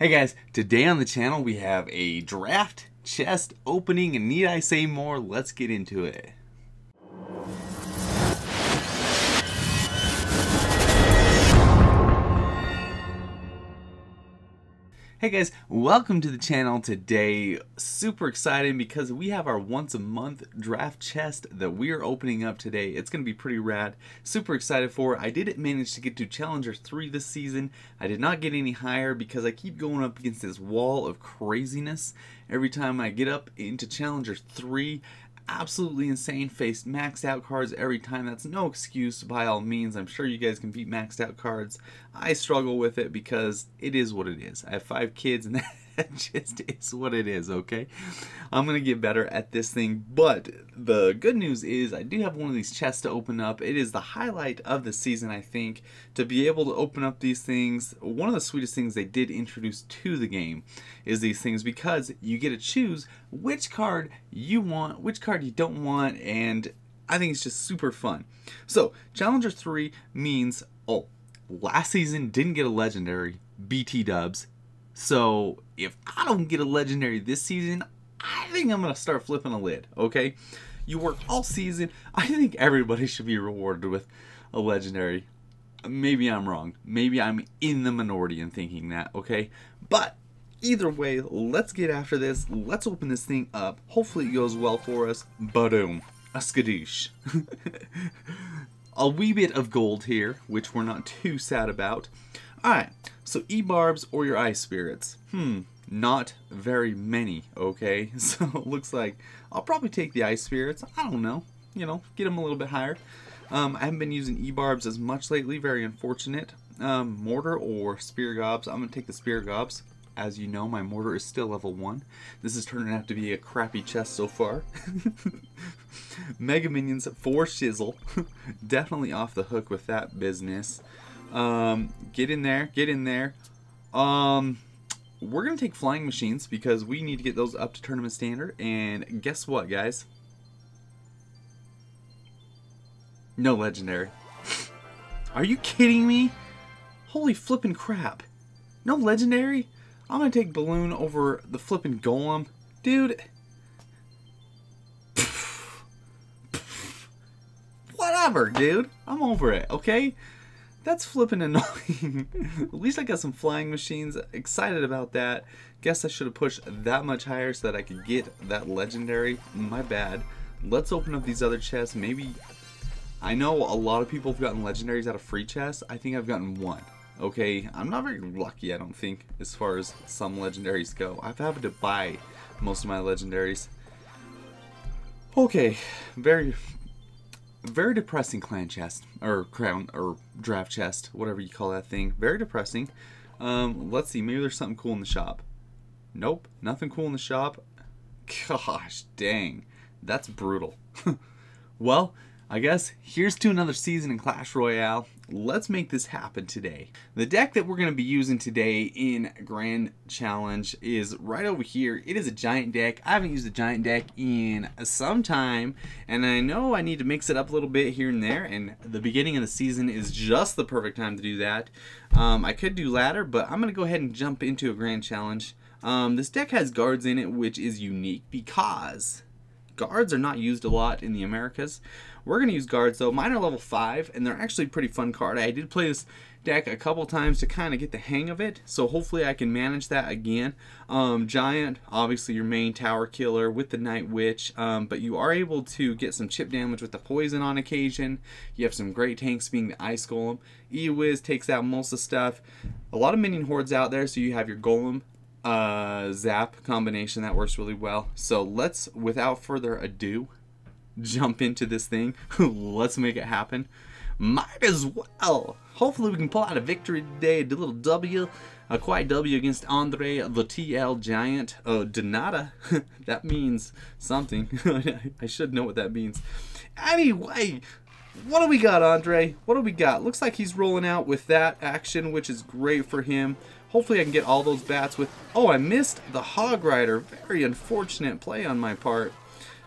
Hey guys, today on the channel we have a draft chest opening and need I say more? Let's get into it. Hey guys, welcome to the channel today. Super excited because we have our once a month draft chest that we are opening up today. It's going to be pretty rad. Super excited for it. I didn't manage to get to Challenger 3 this season. I did not get any higher because I keep going up against this wall of craziness. Every time I get up into Challenger 3, absolutely insane faced maxed out cards every time. That's no excuse by all means. I'm sure you guys can beat maxed out cards. I struggle with it because it is what it is. I have five kids and that just is what it is okay? I'm gonna get better at this thing but the good news is i do have one of these chests to open up. It is the highlight of the season i think to be able to open up these things. One of the sweetest things they did introduce to the game is these things because you get to choose which card you want which card you don't want and i think it's just super fun. So challenger 3 means oh last season didn't get a legendary bt dubs so if I don't get a legendary this season, I think I'm going to start flipping a lid, okay? You work all season. I think everybody should be rewarded with a legendary. Maybe I'm wrong. Maybe I'm in the minority in thinking that, okay? But either way, let's get after this. Let's open this thing up. Hopefully it goes well for us. Boom. A skadoosh. a wee bit of gold here, which we're not too sad about. Alright, so E-Barbs or your Ice Spirits? Hmm, not very many, okay? So it looks like I'll probably take the Ice Spirits. I don't know, you know, get them a little bit higher. Um, I haven't been using E-Barbs as much lately, very unfortunate. Um, mortar or Spear Gobs, I'm going to take the Spear Gobs. As you know, my mortar is still level 1. This is turning out to be a crappy chest so far. Mega Minions for Shizzle. Definitely off the hook with that business. Um, get in there, get in there. Um, we're going to take flying machines because we need to get those up to tournament standard. And guess what, guys? No legendary. Are you kidding me? Holy flippin' crap. No legendary? I'm going to take Balloon over the flippin' Golem. Dude. Whatever, dude. I'm over it, okay? That's flipping annoying. At least I got some flying machines. Excited about that. Guess I should have pushed that much higher so that I could get that legendary. My bad. Let's open up these other chests. Maybe... I know a lot of people have gotten legendaries out of free chests. I think I've gotten one. Okay, I'm not very lucky, I don't think, as far as some legendaries go. I've had to buy most of my legendaries. Okay, very very depressing clan chest or crown or draft chest, whatever you call that thing. Very depressing. Um, let's see, maybe there's something cool in the shop. Nope, nothing cool in the shop. Gosh, dang, that's brutal. well, I guess here's to another season in Clash Royale. Let's make this happen today. The deck that we're going to be using today in Grand Challenge is right over here. It is a giant deck. I haven't used a giant deck in some time, and I know I need to mix it up a little bit here and there, and the beginning of the season is just the perfect time to do that. Um, I could do ladder, but I'm going to go ahead and jump into a Grand Challenge. Um, this deck has guards in it, which is unique because guards are not used a lot in the Americas. We're going to use guards though. Mine are level 5 and they're actually pretty fun card. I did play this deck a couple times to kind of get the hang of it. So hopefully I can manage that again. Um, Giant, obviously your main tower killer with the Night Witch. Um, but you are able to get some chip damage with the poison on occasion. You have some great tanks being the Ice Golem. E-Wiz takes out most of the stuff. A lot of minion hordes out there. So you have your Golem, uh, zap combination that works really well. So let's, without further ado, jump into this thing. let's make it happen. Might as well. Hopefully we can pull out a victory today, a little W, a quiet W against Andre the TL Giant. Oh, Donata. that means something. I should know what that means. Anyway, what do we got, Andre? What do we got? Looks like he's rolling out with that action, which is great for him. Hopefully I can get all those bats with... Oh, I missed the Hog Rider. Very unfortunate play on my part.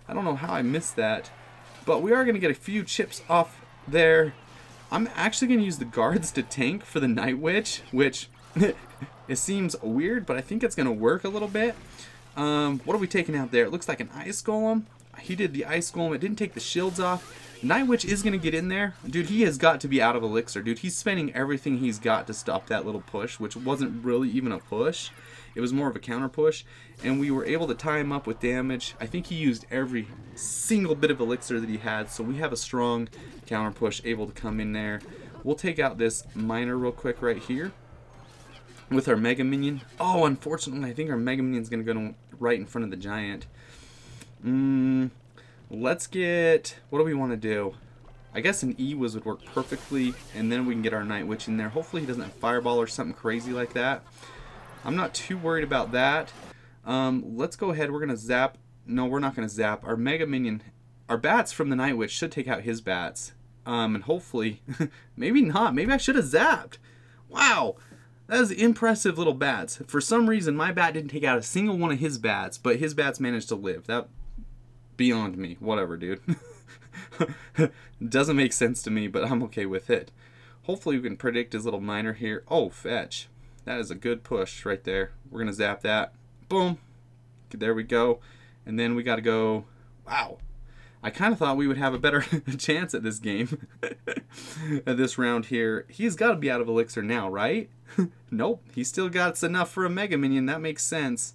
I don't know how I missed that. But we are going to get a few chips off there. I'm actually going to use the guards to tank for the Night Witch, which It seems weird, but I think it's going to work a little bit. Um, what are we taking out there? It looks like an Ice Golem. He did the Ice Golem. It didn't take the shields off. Night Witch is going to get in there. Dude, he has got to be out of Elixir. Dude, he's spending everything he's got to stop that little push, which wasn't really even a push. It was more of a counter push. And we were able to tie him up with damage. I think he used every single bit of Elixir that he had. So we have a strong counter push able to come in there. We'll take out this Miner real quick right here with our Mega Minion. Oh, unfortunately, I think our Mega Minion is going to go right in front of the Giant. Mm, let's get... What do we want to do? I guess an E-Wiz would work perfectly, and then we can get our Night Witch in there. Hopefully he doesn't have Fireball or something crazy like that. I'm not too worried about that. Um, let's go ahead. We're going to zap. No, we're not going to zap. Our Mega Minion, our bats from the Night Witch should take out his bats. Um, and hopefully, maybe not. Maybe I should have zapped. Wow. That is impressive little bats. For some reason, my bat didn't take out a single one of his bats, but his bats managed to live. That beyond me. Whatever, dude. Doesn't make sense to me, but I'm okay with it. Hopefully we can predict his little miner here. Oh, fetch. That is a good push right there. We're going to zap that. Boom. There we go. And then we got to go... Wow. I kind of thought we would have a better chance at this game. at this round here. He's got to be out of Elixir now, right? nope. He still got enough for a Mega Minion. That makes sense.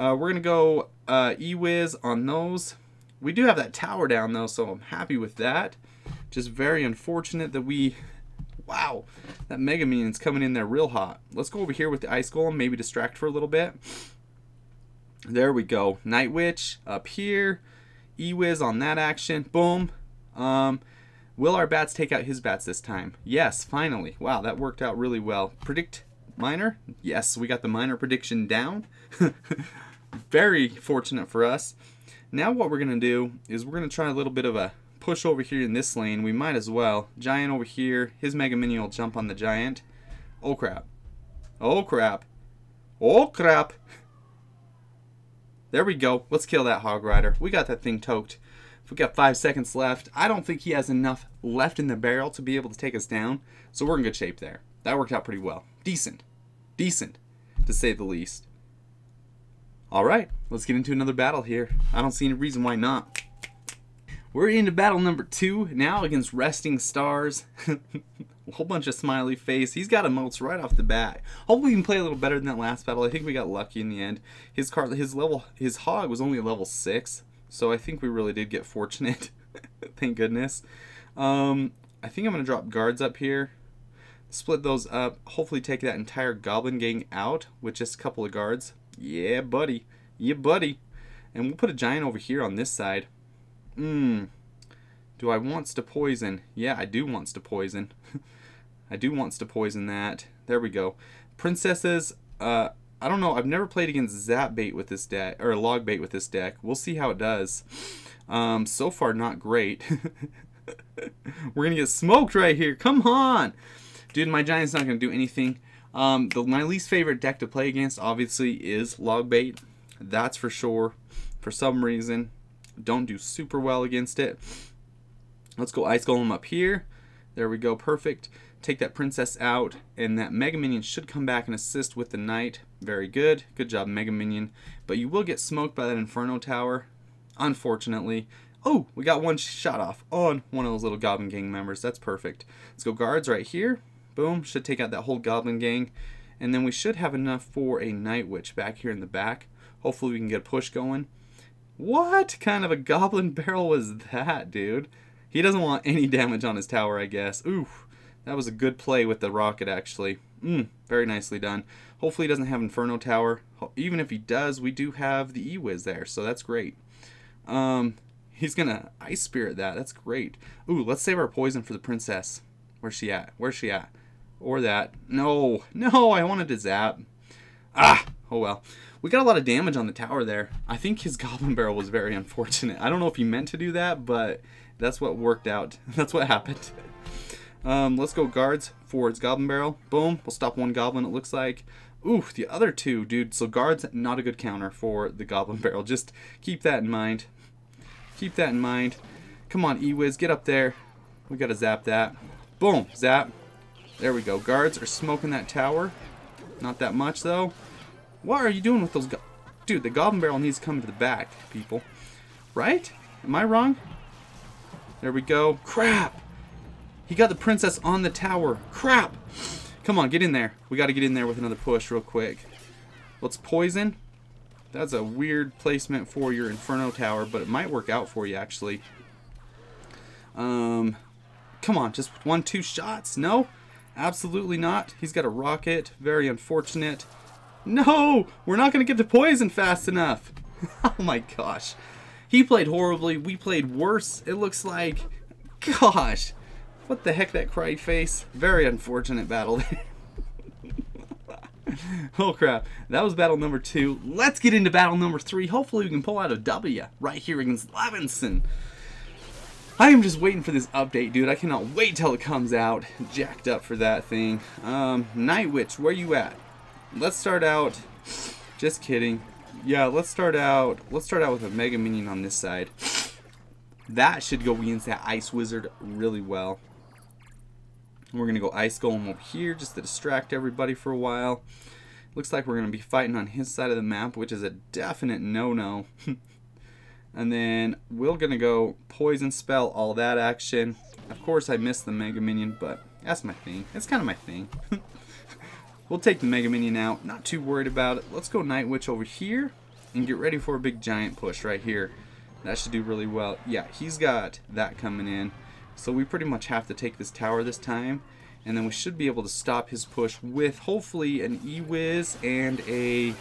Uh, we're going to go uh, E-Wiz on those. We do have that tower down, though, so I'm happy with that. Just very unfortunate that we... Wow, that Mega Minion's coming in there real hot. Let's go over here with the Ice Golem, maybe distract for a little bit. There we go. Night Witch up here. E-Wiz on that action. Boom. Um, will our bats take out his bats this time? Yes, finally. Wow, that worked out really well. Predict miner? Yes, we got the miner prediction down. Very fortunate for us. Now what we're going to do is we're going to try a little bit of a push over here in this lane. We might as well. Giant over here. His Mega Minion will jump on the Giant. Oh crap. Oh crap. Oh crap. There we go. Let's kill that Hog Rider. We got that thing toked. We got five seconds left. I don't think he has enough left in the barrel to be able to take us down. So we're in good shape there. That worked out pretty well. Decent. Decent, to say the least. Alright, let's get into another battle here. I don't see any reason why not. We're into battle number two now against Resting Stars. a whole bunch of smiley face. He's got emotes right off the bat. Hopefully we can play a little better than that last battle. I think we got lucky in the end. His car, his level, his hog was only level six, so I think we really did get fortunate. Thank goodness. Um, I think I'm gonna drop guards up here. Split those up. Hopefully take that entire goblin gang out with just a couple of guards. Yeah, buddy. Yeah, buddy. And we'll put a giant over here on this side. Mmm. Do I wants to poison? Yeah, I do wants to poison. I do wants to poison that. There we go. Princesses, uh, I don't know. I've never played against Zap Bait with this deck, or Log Bait with this deck. We'll see how it does. Um, so far, not great. We're going to get smoked right here. Come on! Dude, my Giant's not going to do anything. Um, the, my least favorite deck to play against, obviously, is Log Bait. That's for sure. For some reason, don't do super well against it. Let's go Ice Golem up here. There we go, perfect take that princess out, and that Mega Minion should come back and assist with the knight. Very good. Good job, Mega Minion. But you will get smoked by that Inferno Tower, unfortunately. Oh, we got one shot off on one of those little Goblin Gang members. That's perfect. Let's go guards right here. Boom. Should take out that whole Goblin Gang. And then we should have enough for a Night Witch back here in the back. Hopefully we can get a push going. What kind of a Goblin Barrel was that, dude? He doesn't want any damage on his tower, I guess. Oof. That was a good play with the rocket, actually. Mm, very nicely done. Hopefully he doesn't have Inferno Tower. Even if he does, we do have the E-Wiz there, so that's great. Um, he's to Ice Spirit that. That's great. Ooh, let's save our poison for the Princess. Where's she at? Where's she at? Or that. No, no, I wanted to zap. Ah, oh well. We got a lot of damage on the tower there. I think his Goblin Barrel was very unfortunate. I don't know if he meant to do that, but that's what worked out. That's what happened. Um, let's go guards for its goblin barrel. Boom. We'll stop one goblin, it looks like. Ooh, the other two, dude. So guards, not a good counter for the goblin barrel. Just keep that in mind. Keep that in mind. Come on, E-Wiz, get up there. We gotta zap that. Boom, zap. There we go. Guards are smoking that tower. Not that much, though. What are you doing with those... Dude, the Goblin Barrel needs to come to the back, people. Right? Am I wrong? There we go. Crap! He got the princess on the tower. Crap! Come on, get in there. We got to get in there with another push real quick. Let's poison. That's a weird placement for your Inferno Tower, but it might work out for you, actually. Um, come on, just one, two shots? No? Absolutely not. He's got a rocket. Very unfortunate. No! We're not going to get to poison fast enough. oh my gosh. He played horribly. We played worse. It looks like... Gosh. What the heck, that cried face? Very unfortunate battle oh crap. That was battle number two. Let's get into battle number three. Hopefully we can pull out a W right here against Levinson. I am just waiting for this update, dude. I cannot wait till it comes out. Jacked up for that thing. Um, Night Witch, where are you at? Let's start out. Just kidding. Yeah, let's start out. Let's start out with a Mega Minion on this side. That should go against that Ice Wizard really well. We're going to go Ice Golem over here just to distract everybody for a while. Looks like we're going to be fighting on his side of the map, which is a definite no-no. and then we're going to go Poison Spell, all that action. Of course, I missed the Mega Minion, but that's my thing. It's kind of my thing. we'll take the Mega Minion out. Not too worried about it. Let's go Night Witch over here and get ready for a big giant push right here. That should do really well. Yeah, he's got that coming in. So we pretty much have to take this tower this time. And then we should be able to stop his push with hopefully an E-Wiz and a...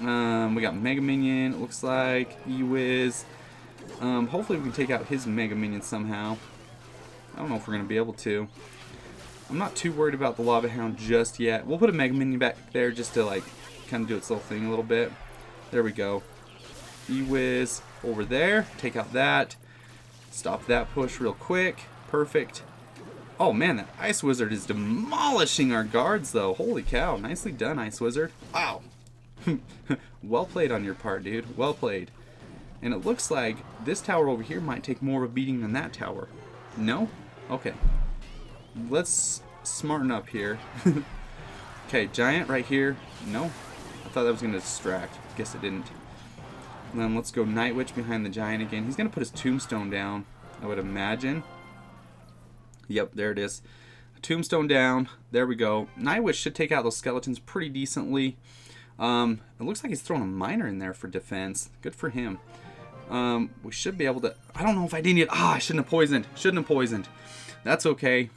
Um, we got Mega Minion, looks like. E-Wiz. Um, hopefully we can take out his Mega Minion somehow. I don't know if we're going to be able to. I'm not too worried about the Lava Hound just yet. We'll put a Mega Minion back there just to like kind of do its little thing a little bit. There we go. E-Wiz over there. Take out that. Stop that push real quick. Perfect. Oh man, that Ice Wizard is demolishing our guards though. Holy cow. Nicely done, Ice Wizard. Wow. well played on your part, dude. Well played. And it looks like this tower over here might take more of a beating than that tower. No? Okay. Let's smarten up here. okay, Giant right here. No. I thought that was going to distract. Guess it didn't. And then let's go Night Witch behind the Giant again. He's going to put his Tombstone down, I would imagine. Yep, there it is. Tombstone down. There we go. Night Witch should take out those skeletons pretty decently. Um, it looks like he's throwing a miner in there for defense. Good for him. Um, we should be able to... I don't know if I didn't get... Ah, I shouldn't have poisoned. Shouldn't have poisoned. That's okay.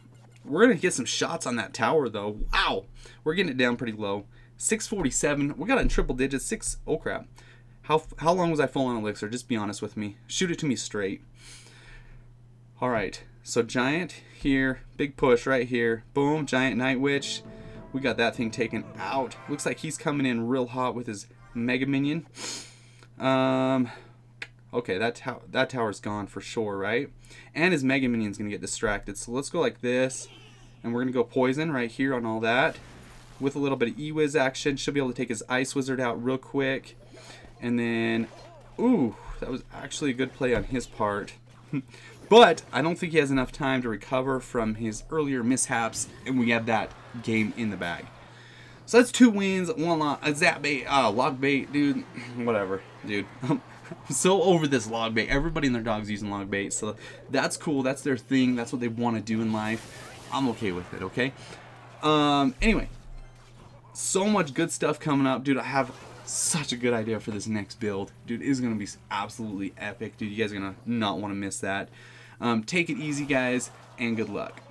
We're going to get some shots on that tower, though. Wow. We're getting it down pretty low. 647. We got it in triple digits. Six... Oh, crap. How, how long was I full on elixir? Just be honest with me. Shoot it to me straight. Alright, so giant here, big push right here. Boom, giant night witch. We got that thing taken out. Looks like he's coming in real hot with his mega minion. Um, okay, that, to that tower's gone for sure, right? And his mega minion's going to get distracted. So let's go like this. And we're going to go poison right here on all that. With a little bit of E-Wiz action. Should be able to take his Ice Wizard out real quick. And then, ooh, that was actually a good play on his part. but I don't think he has enough time to recover from his earlier mishaps, and we have that game in the bag. So that's two wins, one loss, a zap bait, uh, log bait, dude, whatever, dude. I'm so over this log bait. Everybody and their dog's using log bait, so that's cool. That's their thing. That's what they want to do in life. I'm okay with it, okay? Um, anyway, so much good stuff coming up, dude. I have such a good idea for this next build. Dude, is going to be absolutely epic. Dude, you guys are going to not want to miss that. Um, take it easy, guys, and good luck.